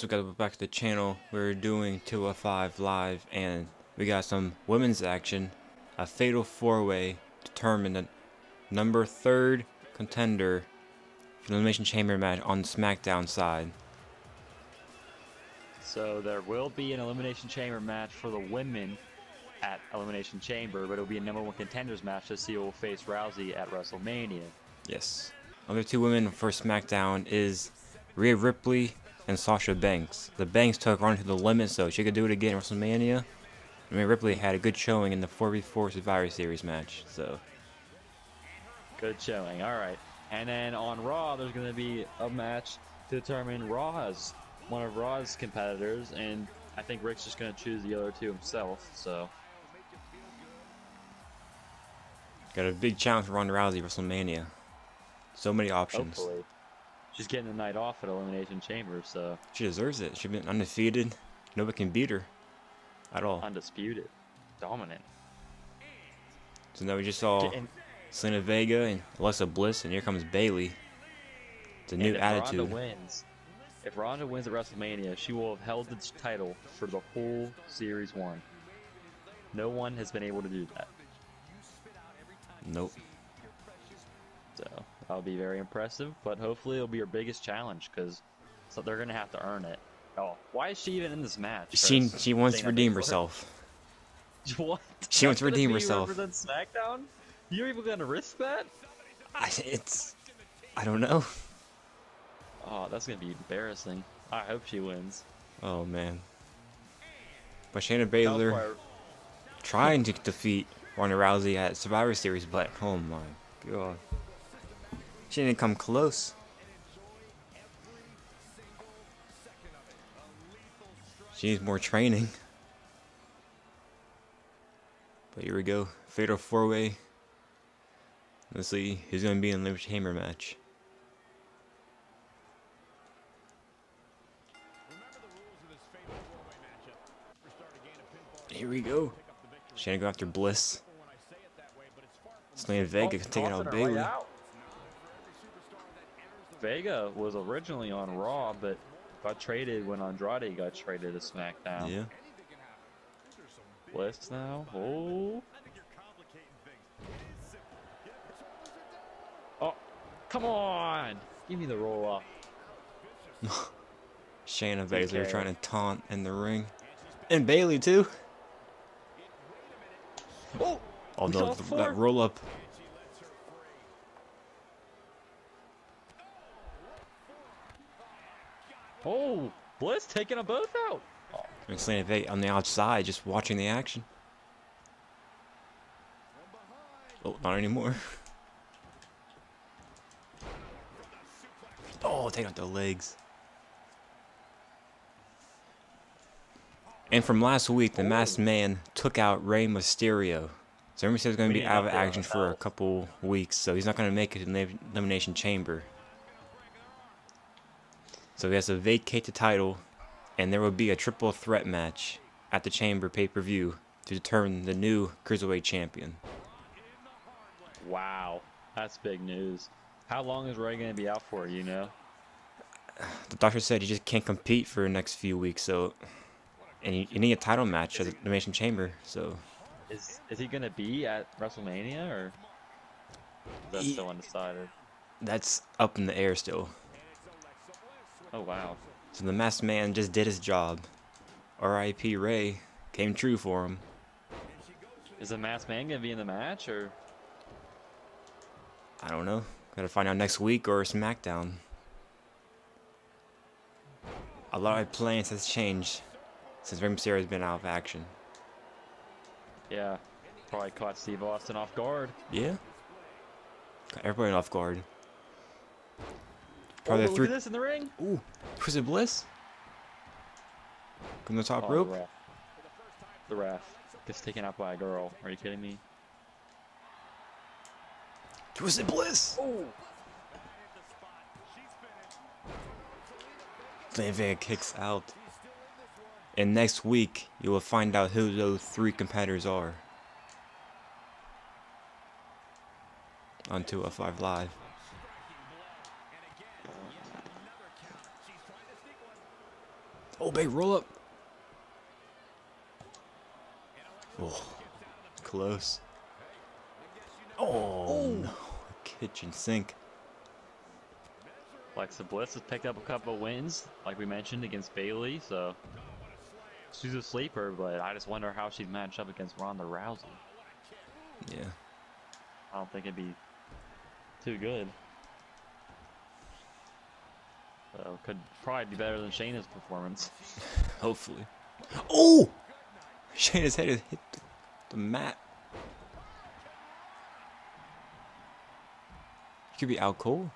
So we got back to the channel. We're doing 205 live and we got some women's action. A fatal four-way determine the number third contender for the Elimination Chamber match on the SmackDown side. So there will be an Elimination Chamber match for the women at Elimination Chamber, but it'll be a number one contenders match to see who will face Rousey at WrestleMania. Yes. Other two women for SmackDown is Rhea Ripley and Sasha Banks. The Banks took Ronda to the limit, so she could do it again at WrestleMania. I mean, Ripley had a good showing in the 4v4 Survivor Series match, so. Good showing. All right. And then on Raw, there's going to be a match to determine Raw's one of Raw's competitors, and I think Rick's just going to choose the other two himself. So. Got a big challenge for Ronda Rousey WrestleMania. So many options. Hopefully. She's getting the night off at Elimination Chamber, so. She deserves it. She's been undefeated. Nobody can beat her. At all. Undisputed. Dominant. So now we just saw Getting, Zelina Vega and Alexa Bliss, and here comes Bayley. It's a new and if attitude. Ronda wins, if Ronda wins at WrestleMania, she will have held the title for the whole Series 1. No one has been able to do that. Nope. So that'll be very impressive, but hopefully it'll be her biggest challenge because so they're gonna have to earn it. Oh, why is she even in this match? She Chris? she wants to redeem Baszler? herself. What? She wants to That's gonna redeem herself. Represent SmackDown? You're even gonna risk that? I, it's I don't know. Oh, that's gonna be embarrassing. I hope she wins. Oh man. But Shayna That Baszler why- trying to defeat Ronda Rousey at Survivor Series, but oh my god. She didn't come close. She needs more training. But here we go. Fatal four way. Let's see who's gonna be in the Hammer match. Here we go. She's going to go after Bliss. Zelina Vega taking out Bayley. right out. Vega was originally on Raw, but got traded when Andrade got traded to SmackDown. Yeah. Bliss now. Oh. Oh, come on! Give me the roll up. Shayna Baszler trying to taunt in the ring. And Bayley too. Oh! Although that roll up. Oh! Bliss taking them both out. Zelina Vega on the outside just watching the action. Oh, not anymore. Oh, take out the legs. And from last week, the masked man took out Rey Mysterio. So everybody said he's going to be out of an update on action for a couple weeks, so he's not going to make it in the Elimination Chamber. So he has to vacate the title, and there will be a triple threat match at the Chamber pay-per-view to determine the new Cruiserweight champion. Wow. That's big news. How long is Rey going to be out for, you know? The doctor said he just can't compete for the next few weeks, so... And you, you need a title match at the Elimination Chamber, so... Is is he going to be at WrestleMania, or is that He- still undecided? That's up in the air still. Oh, wow. So the masked man just did his job. R.I.P. Rey came true for him. Is the masked man going to be in the match, or... I don't know. Gotta find out next week or SmackDown. A lot of plans has changed since Rey Mysterio has been out of action. Yeah, probably caught Steve Austin off guard. Yeah. Got everybody off guard. Oh, Probably look three. at this in the ring. Ooh, Twisted Bliss. From the top Oh, rope. The ref. Gets taken out by a girl. Are you kidding me? Twisted Bliss. Oh. Zelina Vega kicks out. And next week, you will find out who those three competitors are. On 205 Live. Oh, big roll up. Oh, close. Oh, oh no. Kitchen sink. Alexa Bliss has picked up a couple of wins, like we mentioned, against Bayley, so she's a sleeper, but I just wonder how she'd match up against Ronda Rousey. Yeah. I don't think it'd be too good. So could probably be better than Shayna's performance. Hopefully. Oh! Shayna's head hit the, the mat. He could be out cold.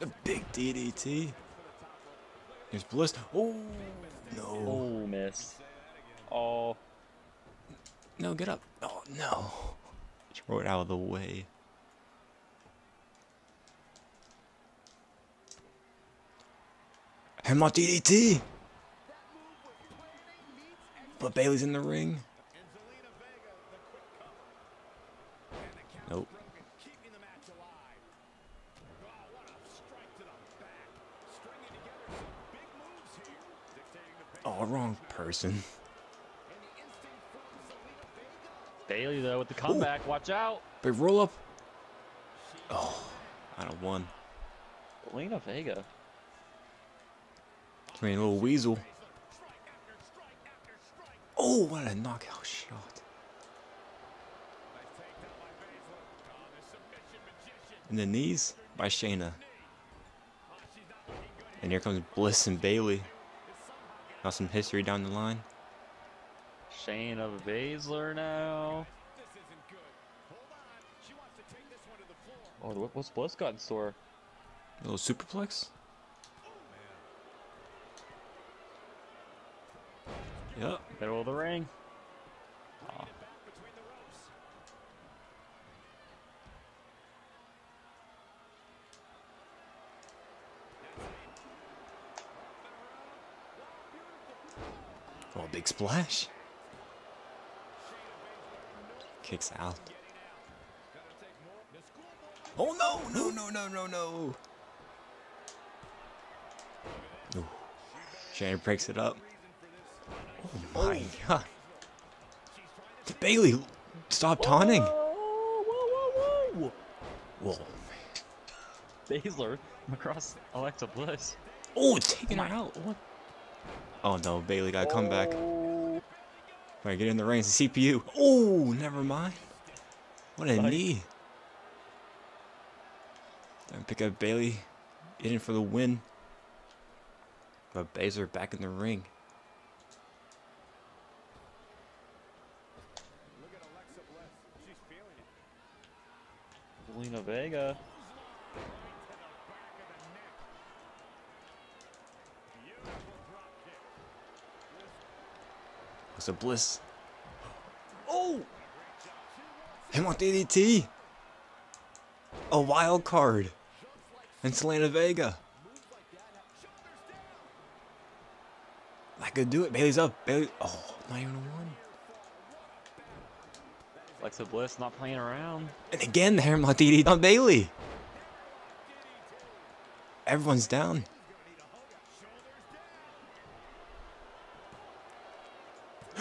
A big DDT. Here's Bliss. Oh no! Oh, miss. Oh, No, get up. Oh no! Throw it out of the way. Hammerlock DDT. But Bayley's in the ring. Nope. Oh, wrong person. Bayley though with the comeback. Watch out. Big roll up. Oh, I don't one. Lena Vega. I mean, a little weasel. Oh, what a knockout shot. And the knees by Shayna. And here comes Bliss and Bayley. Got some history down the line. Shayna Baszler now. Oh, what's Bliss got in store? A little superplex. Yep. Middle of the ring. Aw. Oh, big splash. Kicks out. Oh no, no, no, no, no, no. Ooh. Shayna breaks it up. Oh my oh. god. Bayley, stop taunting. Whoa, whoa, whoa, whoa. Whoa. Baszler across Alexa Bliss. Oh, taking her out. What? Oh no, Bayley got to come back. Oh, Alright, get in the ring. It's the CPU. Oh, never mind. What a knee. Then pick up Bayley. Get in for the win. But Baszler back in the ring. Lena Vega. What's a bliss? Oh! Him on DDT. A wild card. And Zelina Vega. I could do it. Bayley's up. Bayley. Oh, not even a one. Alexa Bliss not playing around. And again, the Hammerlock DDT on Bayley. Everyone's down.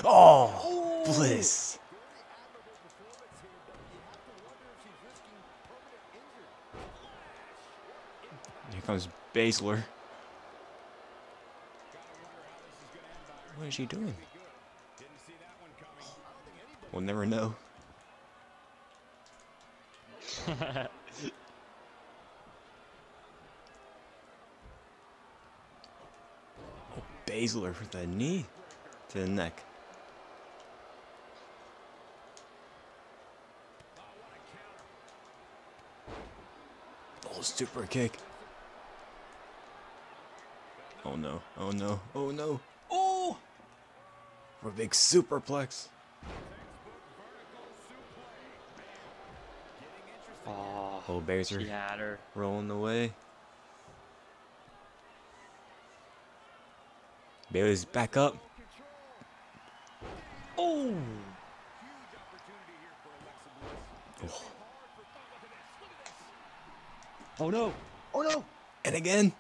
Oh, Bliss. Here comes Baszler. What is she doing? We'll never know. Oh, Baszler with the knee to the neck. Oh, super kick. Oh no, oh no, oh no. Oh! For a big superplex. Oh, Oh, Baszler she had her. rolling away. Bayley's back up. Oh! Oh Oh, no! Oh no! And again.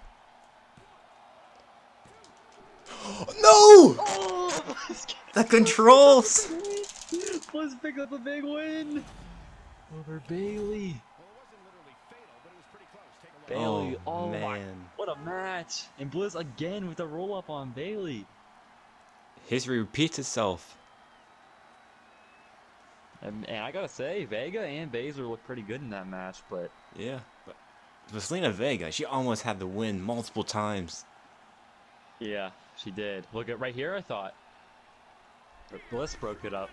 No! Oh! The controls! Let's pick up a big win over Bayley. Bayley, oh, oh, my, man. what a match! And Bliss again with the roll up on Bayley. History repeats itself. And, and I gotta say, Vega and Baszler look pretty good in that match, but Yeah. But Zelina Vega, she almost had the win multiple times. yeah, she did. Look at right here, I thought. But Bliss broke it up.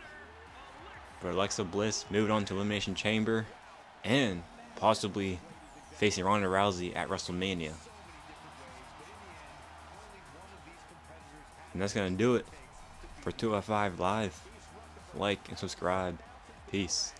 But Alexa Bliss moved on to Elimination Chamber and possibly facing Ronda Rousey at WrestleMania. And that's going to do it for 205 Live. Like and subscribe. Peace.